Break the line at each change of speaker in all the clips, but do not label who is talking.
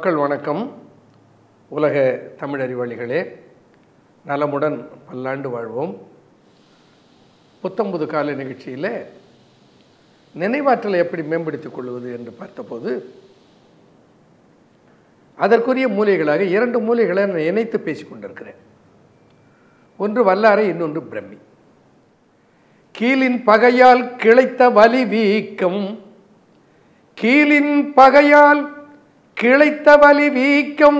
மக்கள் வணக்கம். உலக தமிழறிவாளிகளே நலமுடன் பல்லாண்டு வாழ்வோம். புத்தம்புது கால நிகழ்ச்சியில் நினைவாற்றலை எப்படி மேம்படுத்திக் கொள்வது என்று பார்த்தபோது அதற்குரிய மூலைகளாக இரண்டு மூலைகளை நான் இணைத்து பேசிக்கொண்டிருக்கிறேன் ஒன்று வல்லாரை இன்னொன்று பிரம்மி. கீழின் பகையால் கிளைத்த வலி வீக்கம் கீழின் பகையால் கிளைத்த வலி வீக்கம்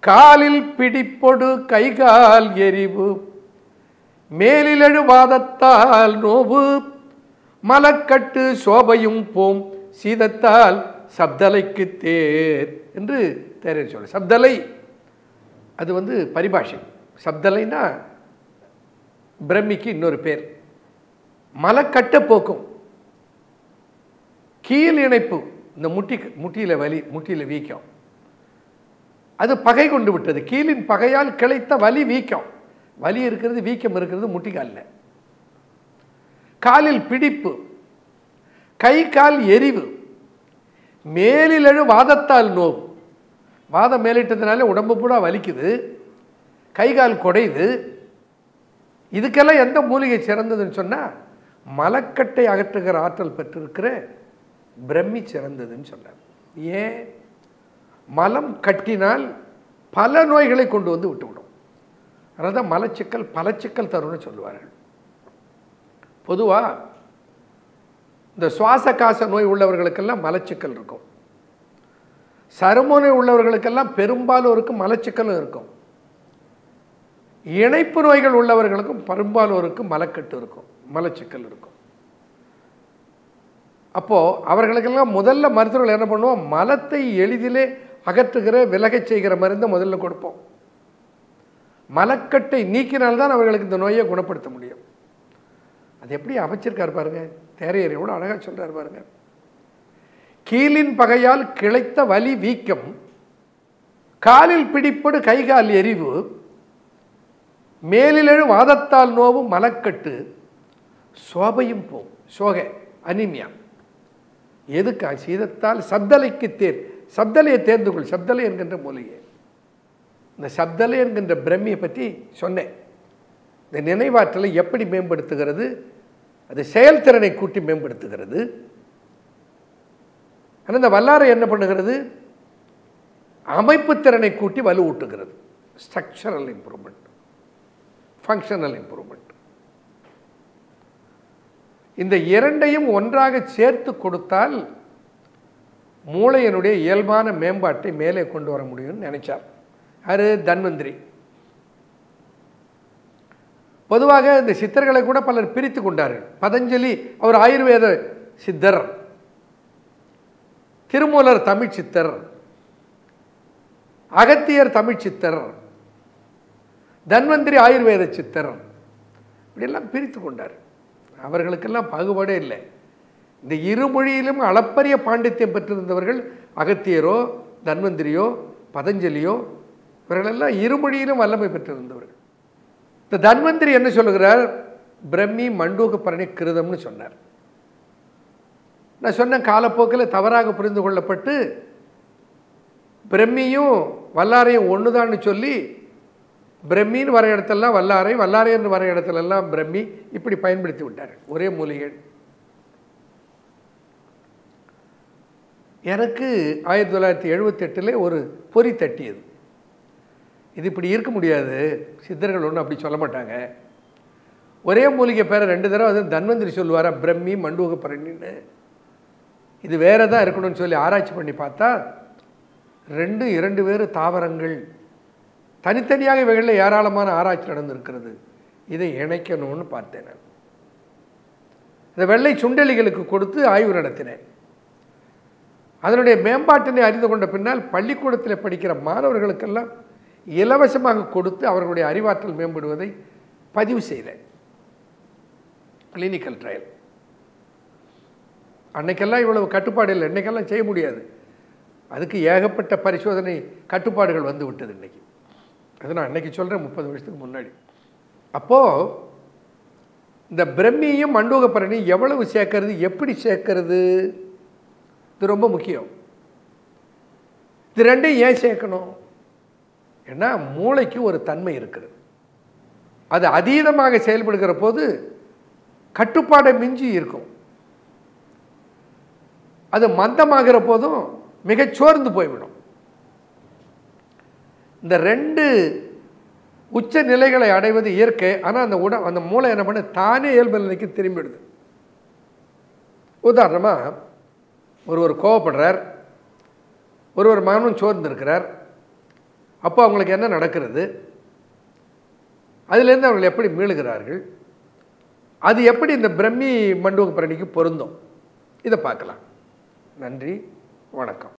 காலில் பிடிப்பொடு கைகால் எரிவு மேலிலெழுவாதத்தால் நோவு மலக்கட்டு சோபையும் போம் சீதத்தால் சப்தலைக்கு தேர் என்று தேரர் சொல்ல சப்தலை அது வந்து பரிபாஷை. சப்தலைனா பிரம்மிக்கு இன்னொரு பேர். மலக்கட்டை போக்கும். கீழ் இணைப்பு. இந்த முட்டி முட்டியில் வலி முட்டியில் வீக்கம். அது பகை கொண்டு விட்டது. கீழின் பகையால் கிளைத்த வலி வீக்கம். வலி இருக்கிறது வீக்கம் இருக்கிறது முட்டிக்காலில் காலில் பிடிப்பு. கை கால் எரிவு. மேலிலழு வாதத்தால் நோவு. வாதம் மேலிட்டதுனால உடம்பு பூரா வலிக்குது. கை கால் குடையுது. இதுக்கெல்லாம் எந்த மூலிகை சிறந்ததுன்னு சொன்னால் மலக்கட்டை அகற்றுகிற ஆற்றல் பெற்றிருக்கிற பிரம்மி சிறந்ததுன்னு சொல்கிறார் ஏன்? மலம் கட்டினால் பல நோய்களை கொண்டு வந்து விட்டுவிடும். அதனால் தான் மலச்சிக்கல் பல சிக்கல் தரும்னு சொல்லுவார்கள். பொதுவாக இந்த சுவாச காச நோய் உள்ளவர்களுக்கெல்லாம் மலச்சிக்கல் இருக்கும். சரும நோய் உள்ளவர்களுக்கெல்லாம் பெரும்பாலோருக்கு மலச்சிக்கலும் இருக்கும். இணைப்பு நோய்கள் உள்ளவர்களுக்கும் பெரும்பாலோருக்கு மலக்கட்டு இருக்கும் மலச்சிக்கல் இருக்கும். அப்போது அவர்களுக்கெல்லாம் முதல்ல மருத்துவர்கள் என்ன பண்ணுவோம்? மலத்தை எளிதிலே அகற்றுகிற விலகச் செய்கிற மருந்தை முதல்ல கொடுப்போம். மலக்கட்டை நீக்கினால்தான் அவர்களுக்கு இந்த நோயை குணப்படுத்த முடியும். அது எப்படி அமைச்சிருக்கார் பாருங்க. தேரையர் எவ்வளோ அழகாக சொல்கிறார் பாருங்க. கீழின் பகையால் கிளைத்த வலி வீக்கம் காலில் பிடிப்படு கைகால் எரிவு மேலிலழு வாதத்தால் நோவும் மலக்கட்டு சோபையும் போம் சோகை அனிமியா. எதுக்கா சீதத்தால் சப்தலைக்கு தேர். சப்தலையை தேர்ந்து கொள் சப்தலை என்கின்ற மூலிகை இந்த சப்தலை என்கின்ற பிரம்மியை பற்றி சொன்னேன். இந்த நினைவாற்றலை எப்படி மேம்படுத்துகிறது? அது செயல்திறனை கூட்டி மேம்படுத்துகிறது. ஆனால் இந்த வல்லாரை என்ன பண்ணுகிறது? அமைப்பு திறனை கூட்டி வலுவூட்டுகிறது. ஸ்ட்ரக்சரல் இம்ப்ரூவ்மெண்ட் ஃபங்க்ஷனல் இம்ப்ரூவ்மெண்ட் இந்த இரண்டையும் ஒன்றாக சேர்த்து கொடுத்தால் மூளையனுடைய இயல்பான மேம்பாட்டை மேலே கொண்டு வர முடியும்னு நினைச்சார். அது தன்வந்திரி. பொதுவாக இந்த சித்தர்களை கூட பலர் பிரித்து கொண்டார்கள். பதஞ்சலி அவர் ஆயுர்வேத சித்தர். திருமூலர் தமிழ் சித்தர். அகத்தியர் தமிழ் சித்தர். தன்வந்திரி ஆயுர்வேத சித்தர். இப்படியெல்லாம் பிரித்து கொண்டார் அவர்களுக்கெல்லாம் பாகுபாடே இல்லை. இந்த இருமொழியிலும் அளப்பரிய பாண்டித்யம் பெற்றிருந்தவர்கள் அகத்தியரோ தன்வந்திரியோ பதஞ்சலியோ இவர்களெல்லாம் இருமொழியிலும் வல்லமை பெற்றிருந்தவர்கள். இந்த தன்வந்திரி என்ன சொல்லுகிறார்? பிரம்மி மண்டூக பரணி கிருதம்னு சொன்னார். நான் சொன்ன காலப்போக்கில் தவறாக புரிந்து கொள்ளப்பட்டு பிரம்மியும் வல்லாரையும் ஒன்றுதான்னு சொல்லி பிரம்மின்னு வர இடத்தெல்லாம் வல்லாரை வல்லாரைன்னு வர இடத்துலெல்லாம் பிரம்மி இப்படி பயன்படுத்தி விட்டார். ஒரே மூலிகை. எனக்கு ஆயிரத்தி தொள்ளாயிரத்தி எழுபத்தெட்டில் ஒரு பொறி தட்டியது. இது இப்படி இருக்க முடியாது. சித்தர்கள் ஒன்றும் அப்படி சொல்ல மாட்டாங்க. ஒரே மூலிகை பேரை ரெண்டு தடவை வந்து தன்வந்திரி சொல்லுவாரா பிரம்மி மண்டூக பரணின்னு. இது வேறு தான் இருக்கணும்னு சொல்லி ஆராய்ச்சி பண்ணி பார்த்தா ரெண்டு இரண்டு பேர் தாவரங்கள் தனித்தனியாக இவைகளில் ஏராளமான ஆராய்ச்சி நடந்திருக்கிறது. இதை இணைக்கணும்னு பார்த்தேன் நான். இந்த வெள்ளை சுண்டலிகளுக்கு கொடுத்து ஆய்வு நடத்தினேன். அதனுடைய மேம்பாட்டினை அறிந்து கொண்ட பின்னால் பள்ளிக்கூடத்தில் படிக்கிற மாணவர்களுக்கெல்லாம் இலவசமாக கொடுத்து அவர்களுடைய அறிவாற்றல் மேம்படுவதை பதிவு செய்தேன். கிளினிக்கல் ட்ரையல் அன்னைக்கெல்லாம் இவ்வளவு கட்டுப்பாடு இல்லை. இன்னைக்கெல்லாம் செய்ய முடியாது. அதுக்கு ஏகப்பட்ட பரிசோதனை கட்டுப்பாடுகள் வந்து விட்டது இன்னைக்கு. அது நான் அன்னைக்கு சொல்கிறேன் முப்பது வருஷத்துக்கு முன்னாடி. அப்போது இந்த பிரம்மியும் மண்டூகப்பரணியும் எவ்வளவு சேர்க்கறது எப்படி சேர்க்கறது? இது ரொம்ப முக்கியம். இது ரெண்டையும் ஏன் சேர்க்கணும்? ஏன்னா மூளைக்கு ஒரு தன்மை இருக்குது. அது அதீதமாக செயல்படுகிற போது கட்டுப்பாடை மிஞ்சி இருக்கும். அது மந்தமாகிற போதும் மிகச் சோர்ந்து போய்விடும். இந்த ரெண்டு உச்ச நிலைகளை அடைவது இயற்கை. ஆனால் அந்த உட அந்த மூளை என்ன பண்ண தானே இயல்பு நிலைக்கு திரும்பிடுது. உதாரணமாக ஒருவர் கோவப்படுறார் ஒருவர் மகனும் சோர்ந்து இருக்கிறார் அப்போ அவங்களுக்கு என்ன நடக்கிறது? அதிலேருந்து அவர்கள் எப்படி மீளுகிறார்கள்? அது எப்படி இந்த பிரம்மி மண்டூக பிரணிக்கு பொருந்தும்? இதை பார்க்கலாம். நன்றி வணக்கம்.